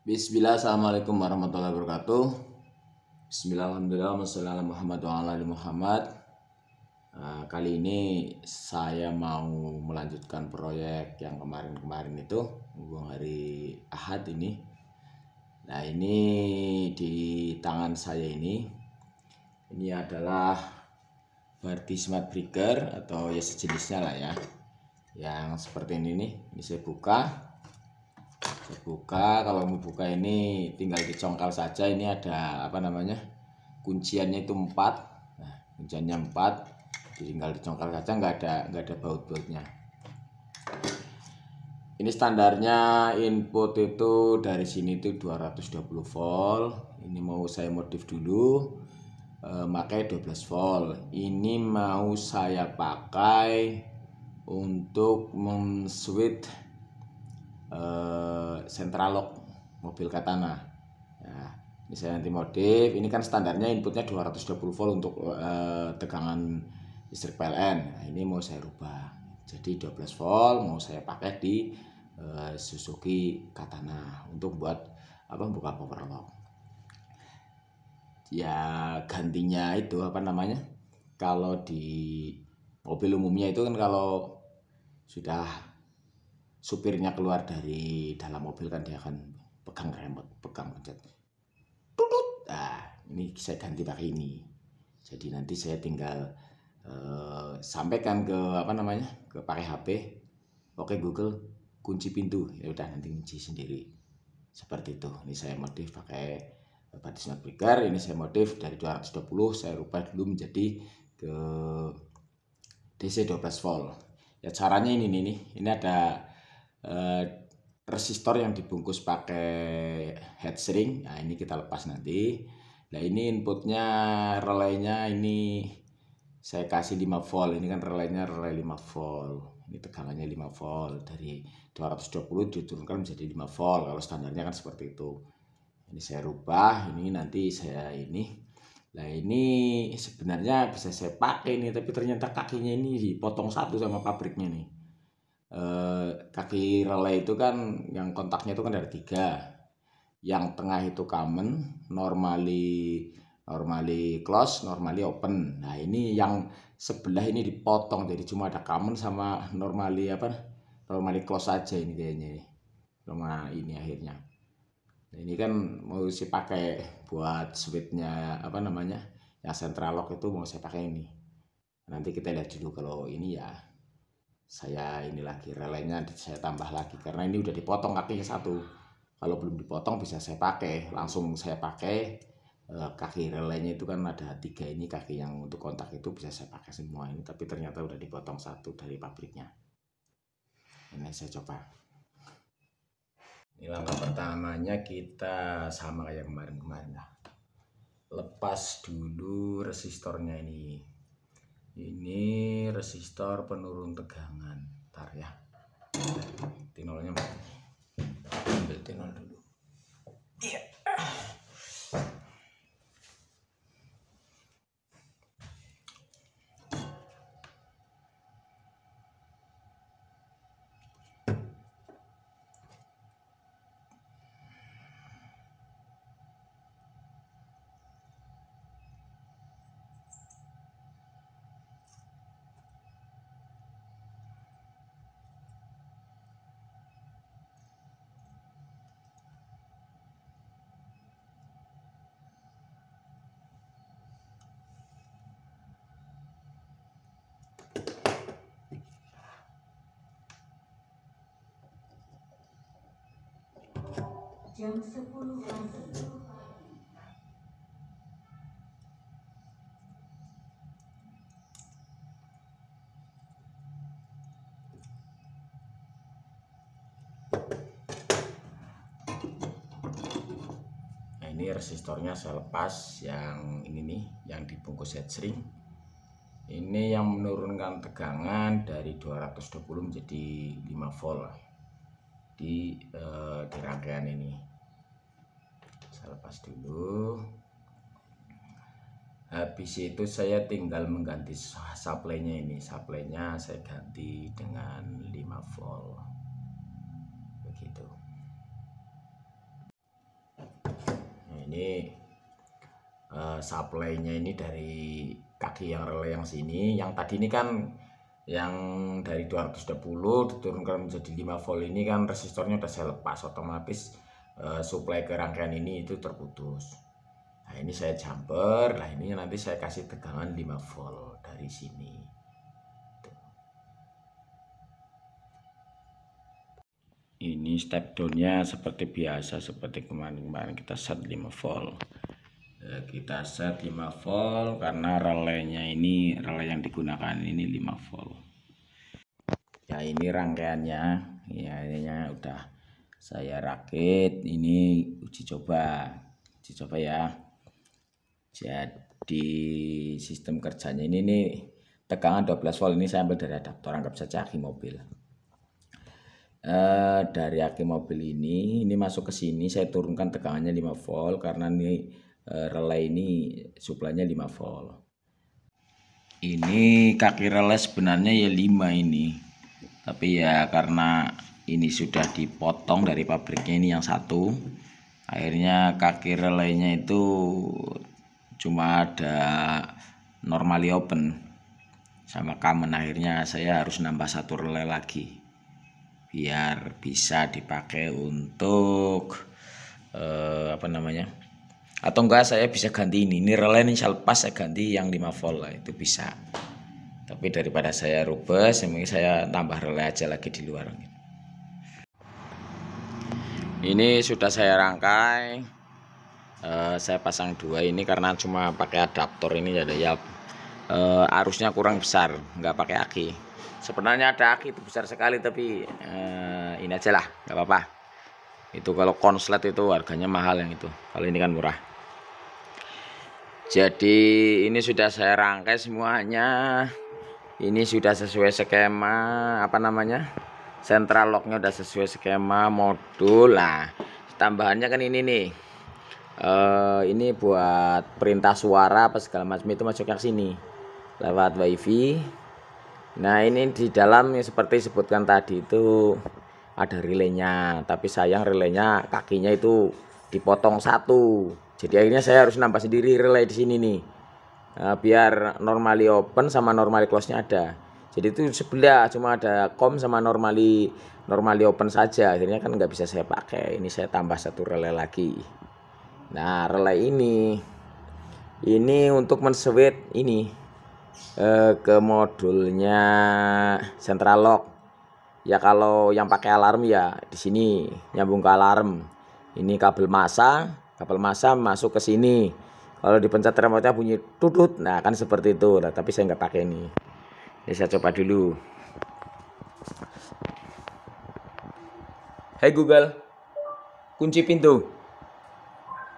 Bismillah, Assalamualaikum warahmatullahi wabarakatuh. Bismillah, Alhamdulillah, Wassalamualaikum Muhammad wa ala ali Muhammad. Nah, kali ini saya mau melanjutkan proyek yang kemarin-kemarin itu, hubung hari Ahad ini. Nah, ini di tangan saya ini, ini adalah Bardi Smart Breaker atau ya sejenisnya lah ya. Yang seperti ini nih, ini saya buka buka kalau mau buka ini tinggal dicongkal saja. Ini ada apa namanya kunciannya itu empat. Nah, kunciannya empat. Tinggal dicongkal saja nggak ada nggak ada baut-bautnya. Ini standarnya input itu dari sini itu 220 volt. Ini mau saya modif dulu e, pakai 12 volt. Ini mau saya pakai untuk menswitch eh, central lock mobil Katana. Ya ini nanti modif. Ini kan standarnya inputnya 220 volt untuk eh, tegangan listrik PLN nah, ini mau saya rubah. Jadi 12 volt mau saya pakai di eh, Suzuki Katana untuk buat apa buka power lock. Ya gantinya itu apa namanya? Kalau di mobil umumnya itu kan kalau sudah supirnya keluar dari dalam mobil kan dia akan pegang remote, pegang pencet. Tutut. Nah, ini saya ganti pakai ini. Jadi nanti saya tinggal uh, sampaikan ke apa namanya? ke pakai HP. Oke Google kunci pintu. Ya udah nanti kunci sendiri. Seperti itu. Ini saya modif pakai batis smart breaker. Ini saya modif dari 220 saya rubah dulu menjadi ke DC 12 volt. Ya caranya ini nih, ini ada Eh, resistor yang dibungkus pakai heatshrink nah ini kita lepas nanti. Nah ini inputnya relaynya ini saya kasih 5 volt. Ini kan relaynya relay 5 volt. Ini tegangannya 5 volt. Dari 220 diturunkan menjadi 5 volt. Kalau standarnya kan seperti itu. Ini saya rubah. Ini nanti saya ini. Nah ini sebenarnya bisa saya pakai ini tapi ternyata kakinya ini dipotong satu sama pabriknya nih eh, kaki relay itu kan yang kontaknya itu kan ada tiga. Yang tengah itu common normally normally close normally open. Nah ini yang sebelah ini dipotong jadi cuma ada common sama normally apa normally close saja ini kayaknya cuma ini akhirnya. Nah, ini kan mau saya pakai buat switchnya apa namanya yang central lock itu mau saya pakai ini. Nanti kita lihat dulu kalau ini ya saya ini lagi relaynya saya tambah lagi. Karena ini udah dipotong kakinya satu. Kalau belum dipotong bisa saya pakai. Langsung saya pakai eh, kaki relaynya itu kan ada tiga ini kaki yang untuk kontak itu bisa saya pakai semua ini. Tapi ternyata udah dipotong satu dari pabriknya. Ini saya coba. Ini langkah pertamanya kita sama kayak kemarin-kemarin lah. Lepas dulu resistornya ini ini resistor penurun tegangan. Ntar ya. Tinolnya jam 10 pagi. Nah, ini resistornya saya lepas yang ini nih yang dibungkus heatshrink ini yang menurunkan tegangan dari 220 menjadi 5 volt di, eh, di rangkaian ini lepas dulu. Habis itu saya tinggal mengganti supply-nya ini. Supply-nya saya ganti dengan 5 volt. Begitu. Ini uh, supply-nya ini dari kaki yang relay yang sini. Yang tadi ini kan yang dari 220 diturunkan menjadi 5 volt. Ini kan resistornya udah saya lepas otomatis uh, supply ke rangkaian ini itu terputus. Nah ini saya jumper nah ini nanti saya kasih tegangan 5 volt dari sini. Ini step downnya seperti biasa seperti kemarin-kemarin kita set 5 volt. Eh, kita set 5 volt karena relaynya ini relay yang digunakan ini 5 volt. Ya ini rangkaiannya. Ya ini udah saya rakit ini uji coba. Uji coba ya. Jadi sistem kerjanya ini nih tegangan 12 volt. Ini saya ambil dari adaptor anggap saja aki mobil. Eh, dari aki mobil ini ini masuk ke sini saya turunkan tegangannya 5 volt karena ini eh, relay ini suplainya 5 volt. Ini kaki relay sebenarnya ya 5 ini. Tapi ya karena ini sudah dipotong dari pabriknya ini yang satu. Akhirnya kaki relaynya itu cuma ada normally open sama common. Akhirnya saya harus nambah satu relay lagi biar bisa dipakai untuk eh, apa namanya? Atau enggak saya bisa ganti ini. Ini relay ini pas saya ganti yang 5 volt lah itu bisa. Tapi daripada saya rubah mungkin saya tambah relay aja lagi di luar ini sudah saya rangkai. Uh, saya pasang dua ini karena cuma pakai adaptor ini ada ya. Uh, arusnya kurang besar nggak pakai aki sebenarnya ada aki itu besar sekali tapi uh, ini aja lah nggak apa-apa. Itu kalau konslet itu harganya mahal yang itu. Kalau ini kan murah. Jadi ini sudah saya rangkai semuanya. Ini sudah sesuai skema apa namanya central locknya udah sesuai skema modul. Lah tambahannya kan ini nih. Uh, ini buat perintah suara apa segala macam itu masuknya ke sini. Lewat wifi. Nah ini di dalam seperti sebutkan tadi itu ada relaynya tapi sayang relaynya kakinya itu dipotong satu. Jadi akhirnya saya harus nambah sendiri relay di sini nih. Nah, biar normally open sama normally close nya ada jadi itu sebelah cuma ada com sama normally normally open saja akhirnya kan nggak bisa saya pakai ini saya tambah satu relay lagi Nah, relay ini ini untuk menswitch ini eh, ke modulnya central lock. Ya kalau yang pakai alarm ya di sini nyambung ke alarm. Ini kabel masa, kabel masa masuk ke sini. Kalau dipencet remote bunyi tutut. Nah, kan seperti itu. Nah, tapi saya nggak pakai ini. Ya saya coba dulu. Hai hey Google, kunci pintu.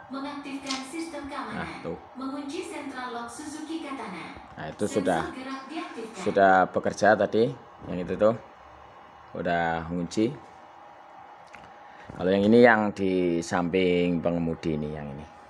Mengaktifkan sistem keamanan. Nah, tuh. Mengunci central lock Suzuki Katana. Nah, itu Sensor sudah sudah bekerja tadi yang itu tuh. Udah mengunci. Kalau yang ini yang di samping pengemudi ini yang ini.